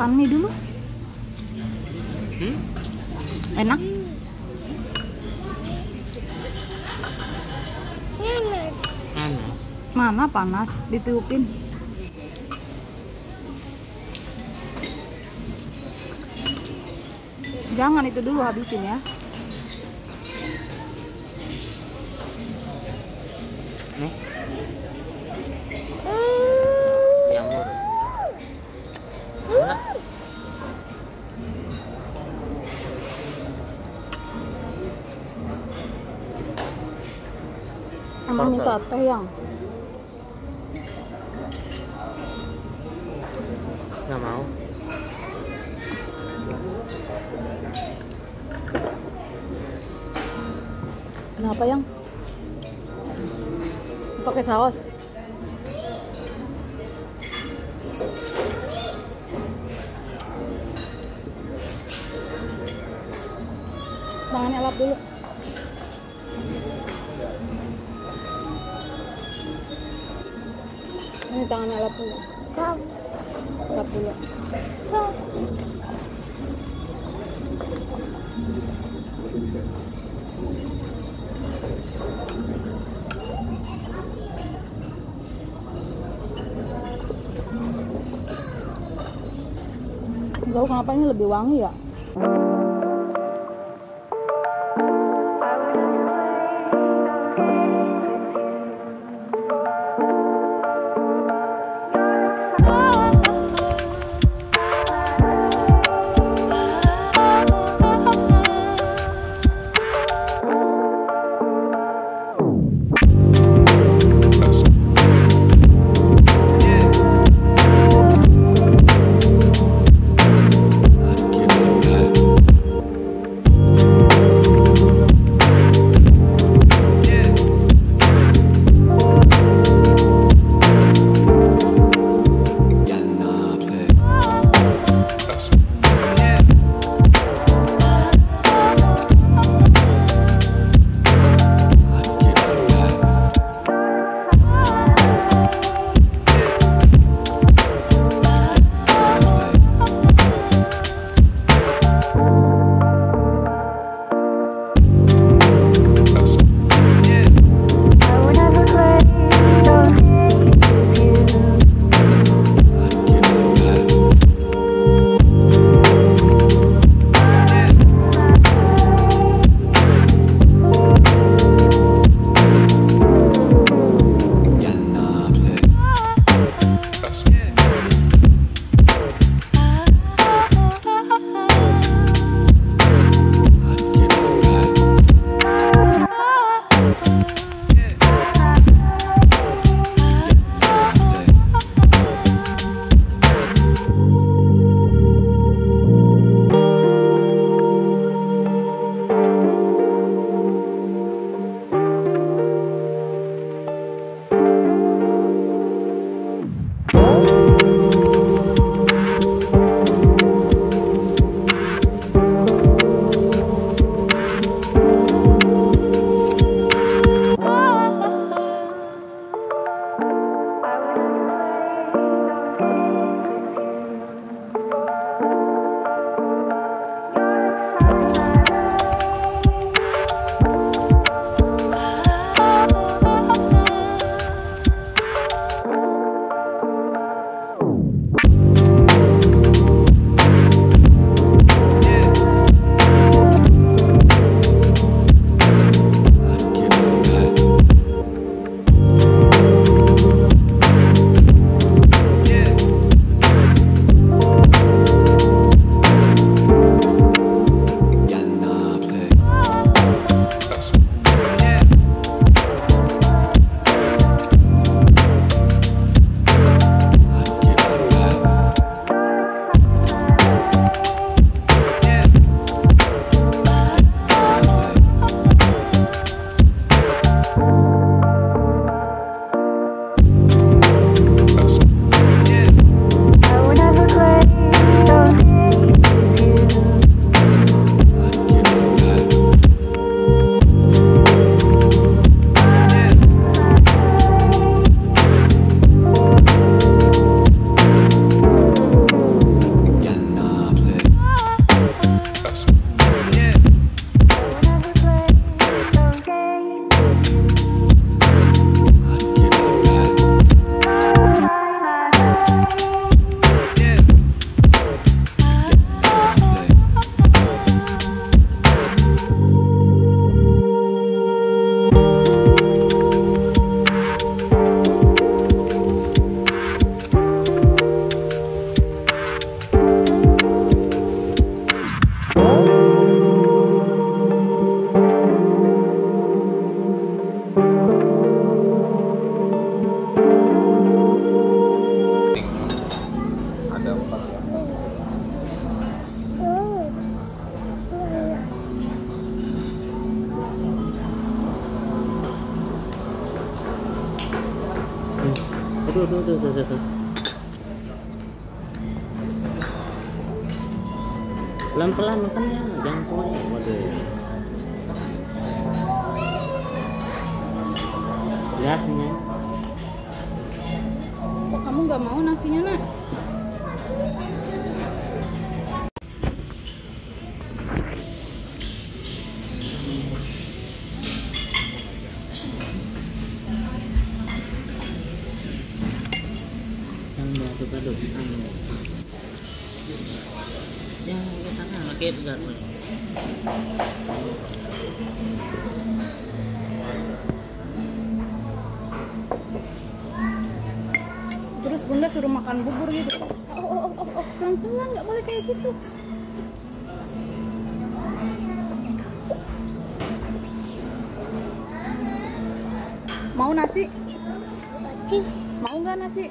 makan mie dulu. hmm? Enak. panas Mana panas? Ditiupin. Jangan itu dulu habisin ya. nih minta teh yang nggak mau Kenapa yang? Pakai saus. Tangannya lap dulu. Ini tangannya lap dulu. Lap dulu. Gak kenapa ini lebih wangi ya. Pelan pelan makannya. Jangan semuanya waduh ini. Kok kamu nggak mau nasinya nak? Kayak tegar Terus bunda suruh makan bubur gitu. Oh, oh, oh, oh, oh. pelan pelan nggak boleh kayak gitu. Mau nasi? Mau nggak nasi?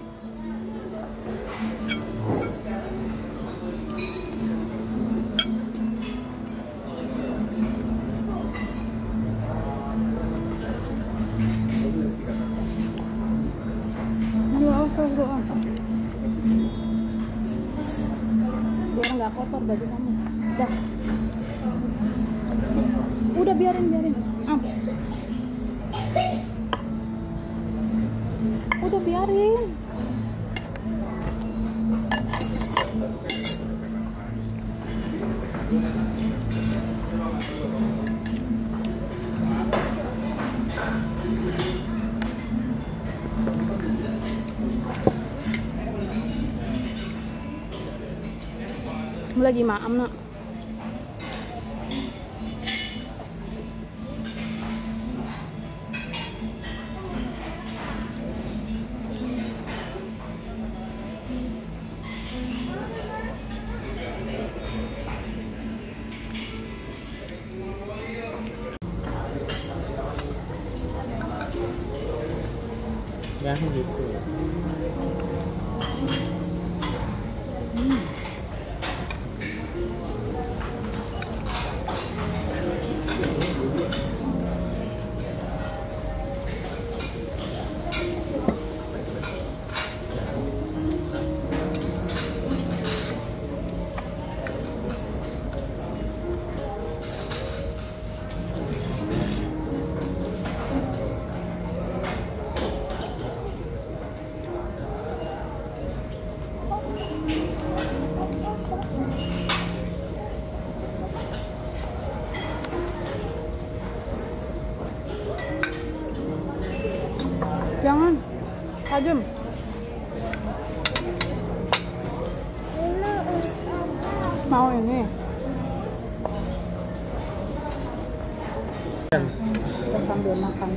Nggak kotor baju kamu. Dah. Udah biarin biarin. Ah. Udah biarin. Lagi maam nak. jangan gitu Jangan. Tajam. Mau ini. Kita sambil makan.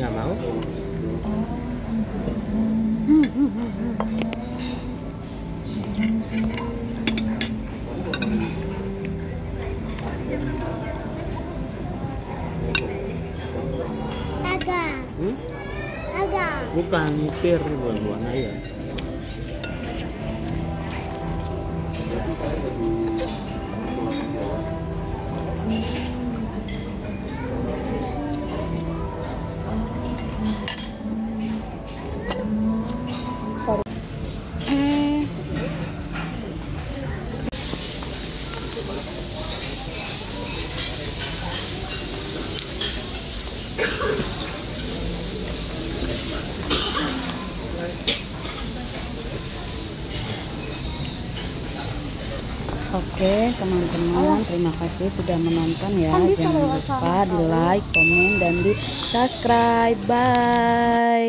nggak mau bukan nyipir buah-buahan aja Hmm. Oke teman-teman terima kasih sudah menonton ya. Kan jangan lupa di like komen dan di subscribe. Bye